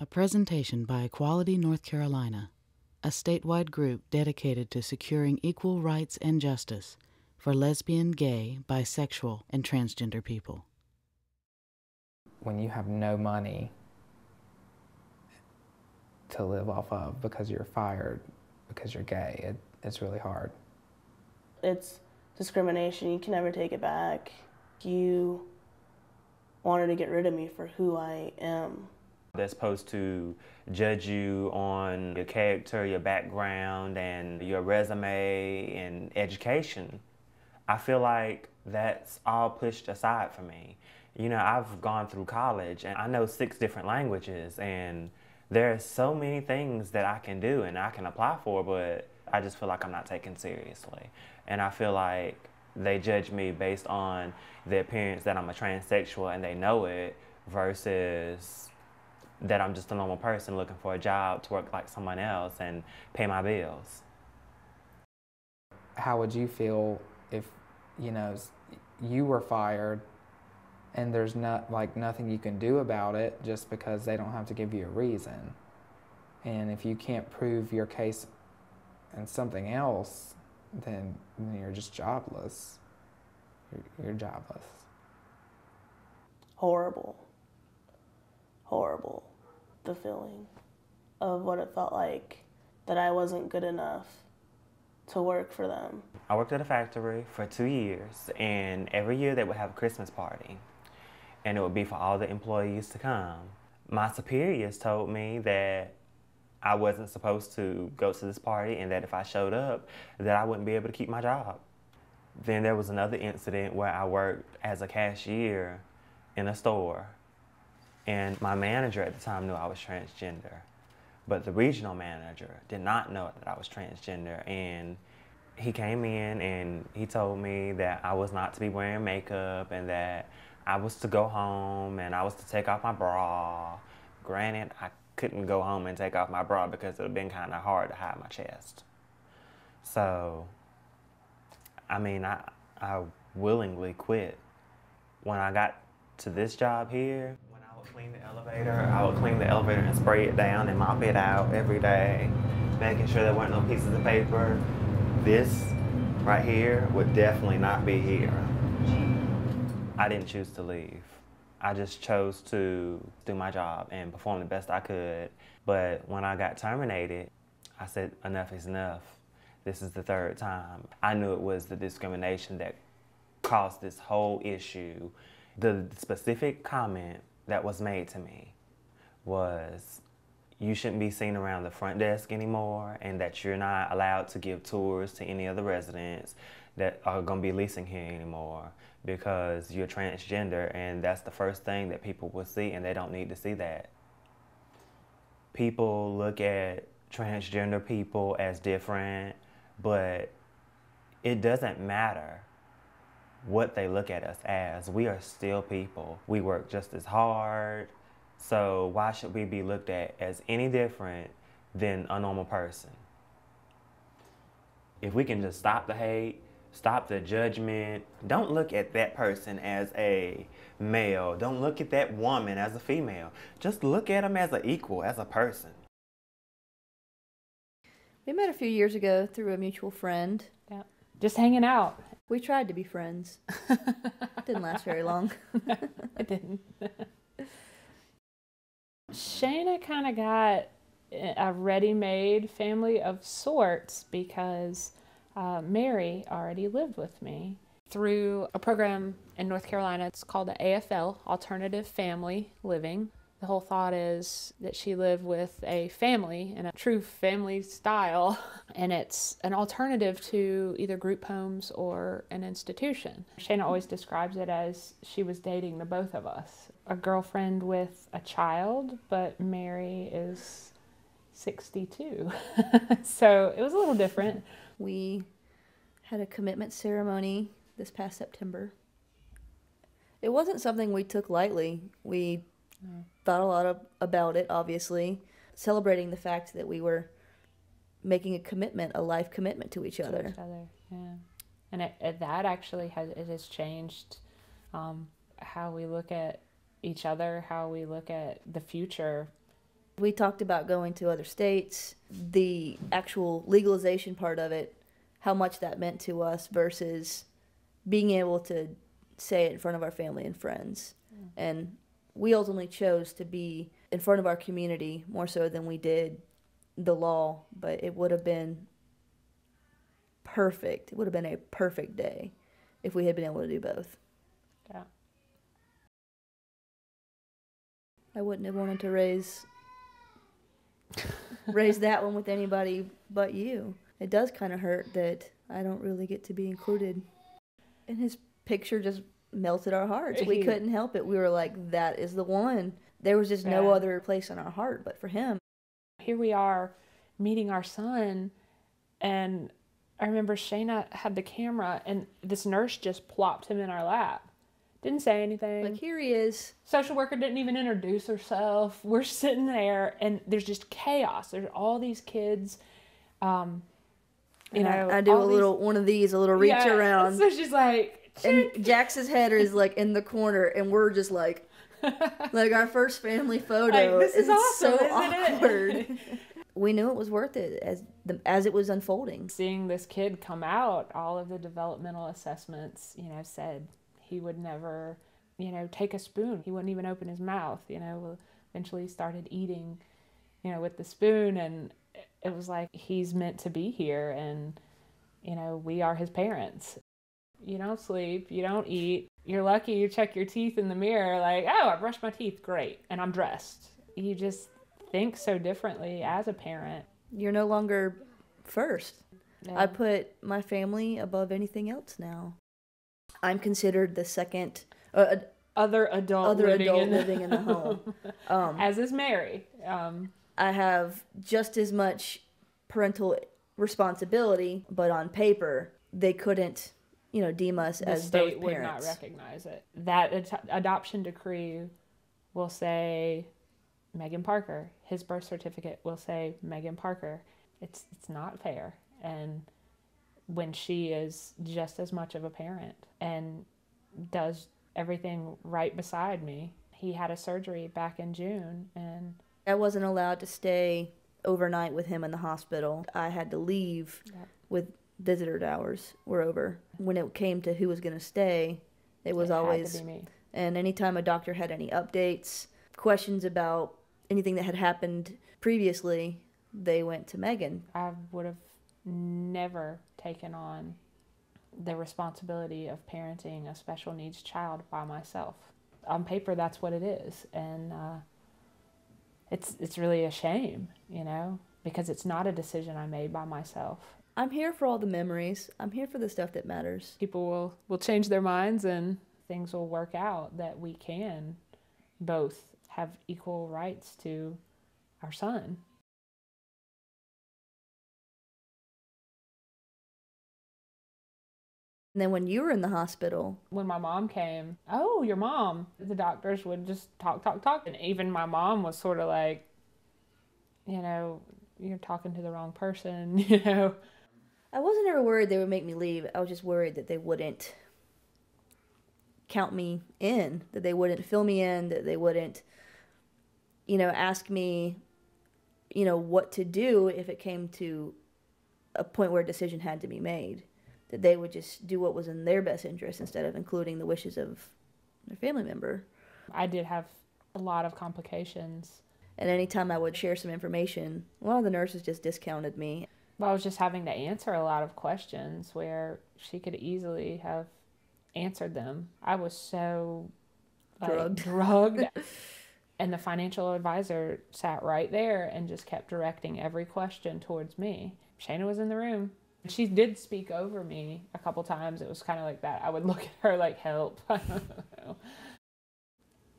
A presentation by Equality North Carolina, a statewide group dedicated to securing equal rights and justice for lesbian, gay, bisexual, and transgender people. When you have no money to live off of because you're fired because you're gay, it, it's really hard. It's discrimination. You can never take it back. You wanted to get rid of me for who I am. They're supposed to judge you on your character, your background, and your resume and education. I feel like that's all pushed aside for me. You know, I've gone through college and I know six different languages, and there are so many things that I can do and I can apply for, but I just feel like I'm not taken seriously. And I feel like they judge me based on the appearance that I'm a transsexual and they know it versus that I'm just a normal person looking for a job to work like someone else and pay my bills. How would you feel if, you know, you were fired and there's not like nothing you can do about it just because they don't have to give you a reason. And if you can't prove your case and something else, then, then you're just jobless. You're, you're jobless. Horrible. Horrible. The feeling of what it felt like that I wasn't good enough to work for them. I worked at a factory for two years, and every year they would have a Christmas party, and it would be for all the employees to come. My superiors told me that I wasn't supposed to go to this party and that if I showed up, that I wouldn't be able to keep my job. Then there was another incident where I worked as a cashier in a store. And my manager at the time knew I was transgender. But the regional manager did not know that I was transgender. And he came in and he told me that I was not to be wearing makeup and that I was to go home and I was to take off my bra. Granted, I couldn't go home and take off my bra because it would have been kind of hard to hide my chest. So, I mean, I, I willingly quit. When I got to this job here, clean the elevator, I would clean the elevator and spray it down and mop it out every day, making sure there weren't no pieces of paper. This right here would definitely not be here. I didn't choose to leave. I just chose to do my job and perform the best I could. But when I got terminated, I said, enough is enough. This is the third time. I knew it was the discrimination that caused this whole issue. The specific comment that was made to me was, you shouldn't be seen around the front desk anymore and that you're not allowed to give tours to any of the residents that are going to be leasing here anymore because you're transgender and that's the first thing that people will see and they don't need to see that. People look at transgender people as different, but it doesn't matter what they look at us as. We are still people. We work just as hard. So why should we be looked at as any different than a normal person? If we can just stop the hate, Stop the judgment. Don't look at that person as a male. Don't look at that woman as a female. Just look at them as an equal, as a person. We met a few years ago through a mutual friend. Yeah. Just hanging out. We tried to be friends. didn't last very long. no, it didn't. Shana kind of got a ready made family of sorts because uh, Mary already lived with me through a program in North Carolina. It's called the AFL, Alternative Family Living. The whole thought is that she lived with a family in a true family style, and it's an alternative to either group homes or an institution. Shana always describes it as she was dating the both of us. A girlfriend with a child, but Mary is 62. so it was a little different. We had a commitment ceremony this past September. It wasn't something we took lightly. We no. thought a lot of, about it, obviously, celebrating the fact that we were making a commitment, a life commitment to each to other. Each other, yeah. And it, it, that actually has it has changed um, how we look at each other, how we look at the future We talked about going to other states, the actual legalization part of it, how much that meant to us versus being able to say it in front of our family and friends. And we ultimately chose to be in front of our community more so than we did the law, but it would have been perfect. It would have been a perfect day if we had been able to do both. Yeah. I wouldn't have wanted to raise raise that one with anybody but you. It does kind of hurt that I don't really get to be included. And his picture just melted our hearts. We couldn't help it. We were like, that is the one. There was just no Yeah. other place in our heart but for him. here we are meeting our son and i remember shana had the camera and this nurse just plopped him in our lap didn't say anything Like, here he is. social worker didn't even introduce herself we're sitting there and there's just chaos there's all these kids um you And know I, I do a these- little, one of these, a little reach Yeah, around. so she's like and Jax's head is like in the corner, and we're just like, like our first family photo. Like, this is awesome, so awkward. we knew it was worth it as the, as it was unfolding. seeing this kid come out, all of the developmental assessments, you know, said he would never, you know, take a spoon. He wouldn't even open his mouth. You know, eventually he started eating, you know, with the spoon, and it was like he's meant to be here, and you know, we are his parents. You don't sleep, you don't eat. You're lucky you check your teeth in the mirror, like, oh, I brushed my teeth, great, and I'm dressed. You just think so differently as a parent. You're no longer first. Yeah. I put my family above anything else now. I'm considered the second uh, other adult other living adult in the living in the home. Um, as is Mary. Um, I have just as much parental responsibility, but on paper, they couldn't, you know, deem us the as state would not recognize it. That ad- adoption decree will say Megan Parker. His birth certificate will say Megan Parker. It's it's not fair, and when she is just as much of a parent and does everything right beside me. He had a surgery back in June, and I wasn't allowed to stay overnight with him in the hospital. I had to leave with visitor hours were over. When it came to who was going to stay, it was it had to always be me. and anytime a doctor had any updates, questions about anything that had happened previously, they went to Megan. I would have never taken on the responsibility of parenting a special needs child by myself. On paper, that's what it is, and uh, it's it's really a shame, you know, because it's not a decision I made by myself. I'm here for all the memories. I'm here for the stuff that matters. People will will change their minds, and things will work out that we can both have equal rights to our son. And then when you were in the hospital, when my mom came, oh, your mom. The doctors would just talk, talk, talk. And even my mom was sort of like, you know, you're talking to the wrong person, you know. I wasn't ever worried they would make me leave. I was just worried that they wouldn't count me in, that they wouldn't fill me in, that they wouldn't, you know, ask me, you know, what to do if it came to a point where a decision had to be made. That they would just do what was in their best interest instead of including the wishes of their family member. I did have a lot of complications. And anytime I would share some information, one of the nurses just discounted me. Well, I was just having to answer a lot of questions where she could easily have answered them. I was so like, Drugged. drugged. and the financial advisor sat right there and just kept directing every question towards me. Shana was in the room. She did speak over me a couple times. It was kind of like that. I would look at her like, help. I don't know.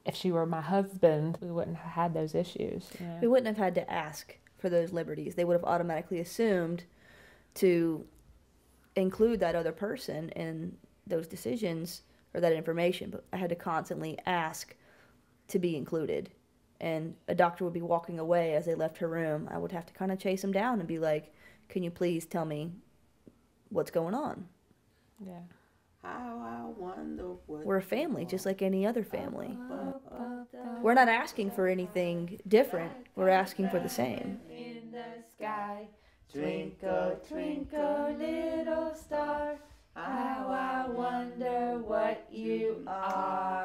If she were my husband, we wouldn't have had those issues. You know? We wouldn't have had to ask for those liberties. They would have automatically assumed to include that other person in those decisions or that information, but I had to constantly ask to be included. And a doctor would be walking away as they left her room. I would have to kind of chase them down and be like, "Can you please tell me what's going on?" Yeah. We're a family, just like any other family. We're not asking for anything different. We're asking for the same. Twinkle, twinkle, little star, how I wonder what you are.